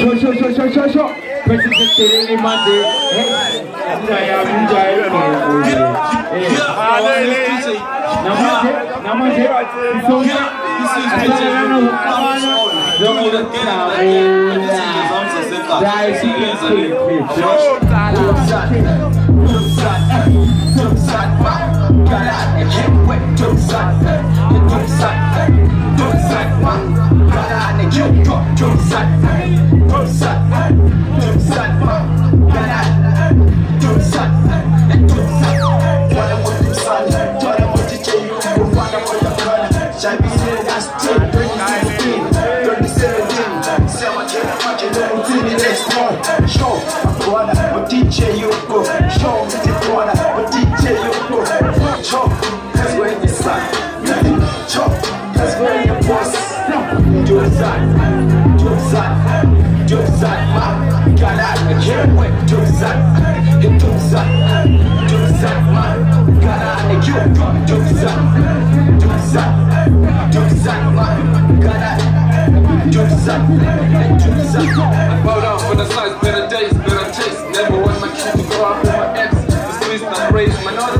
Show, show, show, show, show, show. President Terele Mande. Jaya, Jaya, Namanje, namanje, isonga, asalana ukabana, zongo kabula, dai sike Show, bwana, DJ yuko. Show, mti bwana, DJ yuko. Show, cause we're in the sun Show, cause we're in the boss Do that, do that, do that, man Got out, I can't wait, do that Do that, do that, man Got out, can't wait, do that streets not